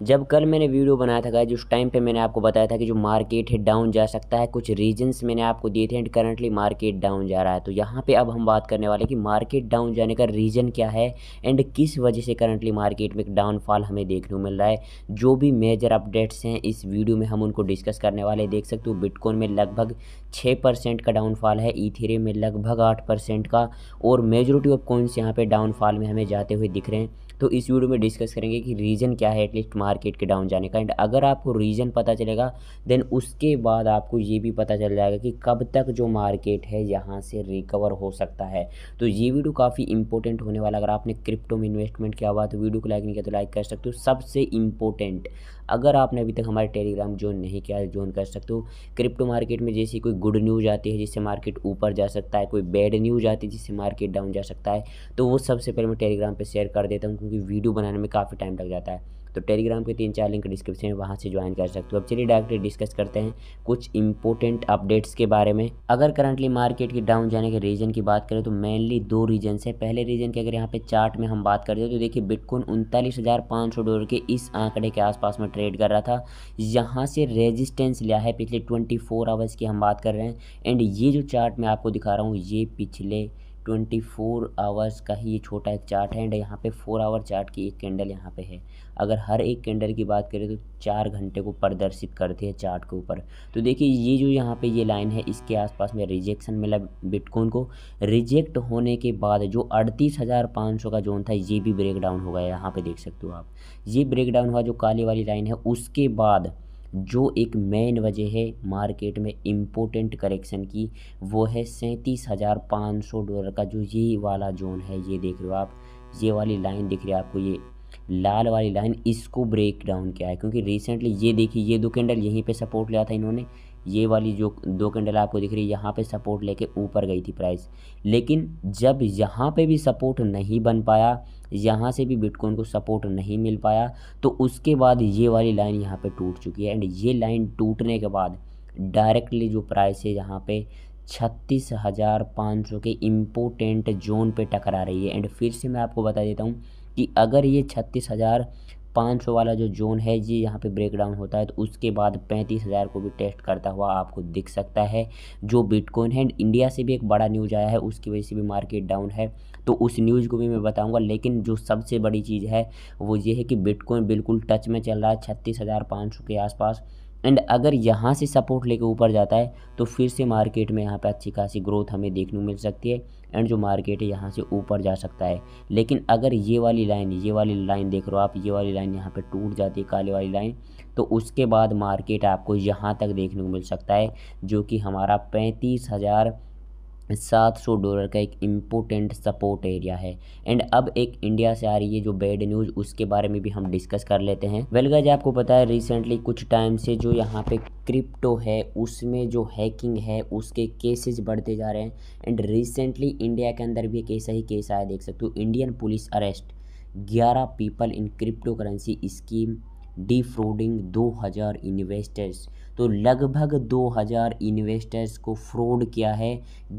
जब कल मैंने वीडियो बनाया था गाइज़ उस टाइम पे मैंने आपको बताया था कि जो मार्केट है डाउन जा सकता है। कुछ रीजंस मैंने आपको दिए थे एंड करंटली मार्केट डाउन जा रहा है। तो यहाँ पे अब हम बात करने वाले कि मार्केट डाउन जाने का रीज़न क्या है एंड किस वजह से करंटली मार्केट में डाउनफॉल हमें देखने को मिल रहा है। जो भी मेजर अपडेट्स हैं, इस वीडियो में हम उनको डिस्कस करने वाले देख सकते हो बिटकॉइन में लगभग छः परसेंट का डाउनफॉल है ईथेरियम में लगभग आठ परसेंट का और मेजोरिटी ऑफ़ कॉइन्स यहाँ पर डाउनफॉल में हमें जाते हुए दिख रहे हैं। तो इस वीडियो में डिस्कस करेंगे कि रीज़न क्या है एटलीस्ट मार्केट के डाउन जाने का। एंड अगर आपको रीज़न पता चलेगा देन उसके बाद आपको ये भी पता चल जाएगा कि कब तक जो मार्केट है, यहाँ से रिकवर हो सकता है। तो ये वीडियो काफ़ी इंपॉर्टेंट होने वाला अगर आपने क्रिप्टो में इन्वेस्टमेंट किया हुआ तो वीडियो को लाइक नहीं किया तो लाइक कर सकते हो। सबसे इंपॉर्टेंट अगर आपने अभी तक हमारे टेलीग्राम ज्वाइन नहीं किया है ज्वाइन कर सकते हो। क्रिप्टो मार्केट में जैसी कोई गुड न्यूज़ आती है, जिससे मार्केट ऊपर जा सकता है, कोई बैड न्यूज़ आती है, जिससे मार्केट डाउन जा सकता है तो वो सबसे पहले मैं टेलीग्राम पर शेयर कर देता हूँ, क्योंकि वीडियो बनाने में काफ़ी टाइम लग जाता है। तो टेलीग्राम के तीन चार लिंक डिस्क्रिप्शन में वहाँ से ज्वाइन कर सकते हो। अब चलिए डायरेक्टली डिस्कस करते हैं कुछ इंपॉर्टेंट अपडेट्स के बारे में। अगर करंटली मार्केट की डाउन जाने के रीजन की बात करें तो मेनली दो रीजन है। पहले रीजन की अगर यहाँ पे चार्ट में हम बात करते हैं तो देखिए बिटकॉइन उनतालीस डॉलर के इस आंकड़े के आसपास में ट्रेड कर रहा था। यहाँ से रेजिस्टेंस लिया है। पिछले ट्वेंटी आवर्स की हम बात कर रहे हैं। एंड ये जो चार्ट मैं आपको दिखा रहा हूँ, ये पिछले ट्वेंटी फोर आवर्स का ही ये छोटा एक चार्ट है, एंड यहाँ पे फोर आवर चार्ट की एक कैंडल यहाँ पे है। अगर हर एक कैंडल की बात करें तो चार घंटे को प्रदर्शित करती है चार्ट के ऊपर। तो देखिए, ये जो यहाँ पे ये लाइन है, इसके आसपास में रिजेक्शन मिला बिटकॉइन को। रिजेक्ट होने के बाद जो अड़तीस हज़ार पाँच सौ का जोन था, ये भी ब्रेक डाउन हो गया। यहाँ पर देख सकते हो आप। ये ब्रेक डाउन हुआ जो काली वाली लाइन है, उसके बाद जो एक मेन वजह है मार्केट में इम्पोर्टेंट करेक्शन की, वो है सैंतीस हज़ार पाँच सौ डॉलर का जो ये वाला जोन है, ये देख रहे हो आप, ये वाली लाइन दिख रही है आपको, ये लाल वाली लाइन इसको ब्रेक डाउन किया है, क्योंकि रिसेंटली ये देखिए, ये दो कैंडल यहीं पे सपोर्ट लिया था इन्होंने। ये वाली जो दो कैंडल आपको दिख रही है, यहाँ पे सपोर्ट लेके ऊपर गई थी प्राइस लेकिन जब यहाँ पे भी सपोर्ट नहीं बन पाया, यहाँ से भी बिटकॉइन को सपोर्ट नहीं मिल पाया तो उसके बाद ये वाली लाइन यहाँ पे टूट चुकी है। एंड ये लाइन टूटने के बाद डायरेक्टली जो प्राइस है, यहाँ पे छत्तीस हज़ार पाँच सौ के इम्पोर्टेंट जोन पे टकरा रही है। एंड फिर से मैं आपको बता देता हूँ कि अगर ये छत्तीस हज़ार पाँच सौ वाला जो जोन है, ये यहाँ पे ब्रेक डाउन होता है तो उसके बाद पैंतीस हज़ार को भी टेस्ट करता हुआ आपको दिख सकता है। जो बिटकॉइन है इंडिया से भी एक बड़ा न्यूज़ आया है, उसकी वजह से भी मार्केट डाउन है। तो उस न्यूज़ को भी मैं बताऊँगा, लेकिन जो सबसे बड़ी चीज़ है, वो ये है कि बिटकॉइन बिल्कुल टच में चल रहा है, छत्तीस हज़ार पाँच सौ के आसपास। एंड अगर यहाँ से सपोर्ट लेके ऊपर जाता है तो फिर से मार्केट में यहाँ पर अच्छी खासी ग्रोथ हमें देखने को मिल सकती है एंड जो मार्केट है यहाँ से ऊपर जा सकता है। लेकिन अगर ये वाली लाइन ये वाली लाइन देख रहे हो आप, ये वाली लाइन यहाँ पे टूट जाती है, काले वाली लाइन तो उसके बाद मार्केट आपको यहाँ तक देखने को मिल सकता है, जो कि हमारा पैंतीस हज़ार सात सौ डॉलर का एक इम्पोर्टेंट सपोर्ट एरिया है। एंड अब एक इंडिया से आ रही है जो बैड न्यूज़ उसके बारे में भी हम डिस्कस कर लेते हैं। वेल गाइज़ आपको पता है रिसेंटली कुछ टाइम से जो यहाँ पे क्रिप्टो है, उसमें जो हैकिंग है, उसके केसेस बढ़ते जा रहे हैं। एंड रिसेंटली इंडिया के अंदर भी एक ऐसा ही केस आया, देख सकते हो इंडियन पुलिस अरेस्ट ग्यारह people in crypto currency scheme defrauding 2000 investors तो लगभग 2000 इन्वेस्टर्स को फ्रॉड किया है.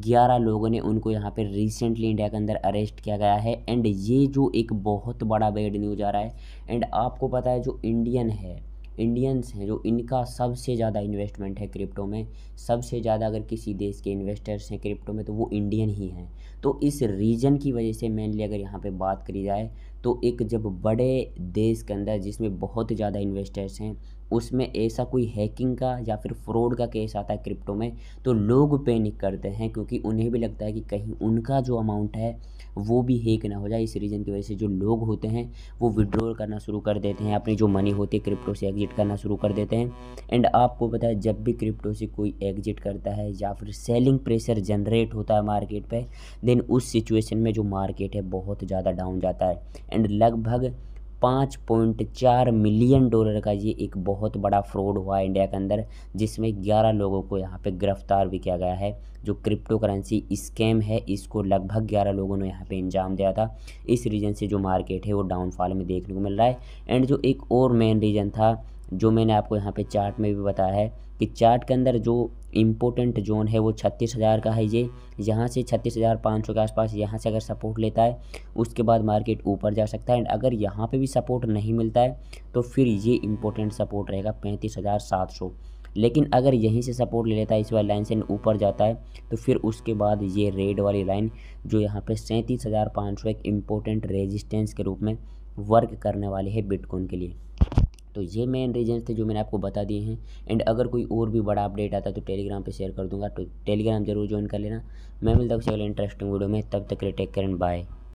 11 लोगों ने उनको यहाँ पर रिसेंटली इंडिया के अंदर अरेस्ट किया गया है. एंड ये जो एक बहुत बड़ा बैड न्यूज़ आ रहा है. एंड आपको पता है जो इंडियन है इंडियंस हैं जो इनका सबसे ज़्यादा इन्वेस्टमेंट है क्रिप्टो में. सबसे ज़्यादा अगर किसी देश के इन्वेस्टर्स हैं क्रिप्टो में तो वो इंडियन ही हैं. तो इस रीजन की वजह से मेनली अगर यहाँ पे बात करी जाए तो एक जब बड़े देश के अंदर जिसमें बहुत ज़्यादा इन्वेस्टर्स हैं, उसमें ऐसा कोई हैकिंग का या फिर फ्रॉड का केस आता है क्रिप्टो में तो लोग पैनिक करते हैं क्योंकि उन्हें भी लगता है कि कहीं उनका जो अमाउंट है, वो भी हैक ना हो जाए। इस रीज़न की वजह से जो लोग होते हैं, वो विड्रॉल करना शुरू कर देते हैं, अपनी जो मनी होती है क्रिप्टो से एग्जिट करना शुरू कर देते हैं। एंड आपको पता है, जब भी क्रिप्टो से कोई एग्जिट करता है या फिर सेलिंग प्रेशर जनरेट होता है मार्केट पर देन उस सिचुएशन में जो मार्केट है, बहुत ज़्यादा डाउन जाता है। एंड लगभग पाँच पॉइंट चार मिलियन डॉलर का ये एक बहुत बड़ा फ्रॉड हुआ इंडिया के अंदर, जिसमें ग्यारह लोगों को यहाँ पे गिरफ़्तार भी किया गया है। जो क्रिप्टो करेंसी स्कैम है, इसको लगभग ग्यारह लोगों ने यहाँ पे इंजाम दिया था। इस रीजन से जो मार्केट है, वो डाउनफॉल में देखने को मिल रहा है। एंड जो एक और मेन रीज़न था, जो मैंने आपको यहाँ पे चार्ट में भी बताया है, कि चार्ट के अंदर जो इम्पोर्टेंट जोन है, वो छत्तीस हज़ार का है ये। यहाँ से छत्तीस हज़ार पाँच सौ के आसपास यहाँ से अगर सपोर्ट लेता है, उसके बाद मार्केट ऊपर जा सकता है। एंड अगर यहाँ पे भी सपोर्ट नहीं मिलता है तो फिर ये इम्पोर्टेंट सपोर्ट रहेगा पैंतीस हज़ार सात सौ। लेकिन अगर यहीं से सपोर्ट ले लेता है, इस वाली लाइन से ऊपर जाता है तो फिर उसके बाद ये रेड वाली लाइन जो यहाँ पे सैंतीस हज़ार पाँच सौ एक इम्पोर्टेंट रेजिस्टेंस के रूप में वर्क करने वाले है बिटकॉइन के लिए। तो ये मेन रीजन थे जो मैंने आपको बता दिए हैं। एंड अगर कोई और भी बड़ा अपडेट आता तो टेलीग्राम पर शेयर कर दूँगा। तो टेलीग्राम ज़रूर ज्वाइन कर लेना। मैं मिलता हूँ अगले इंटरेस्टिंग वीडियो में। तब तक टेक केयर एंड बाय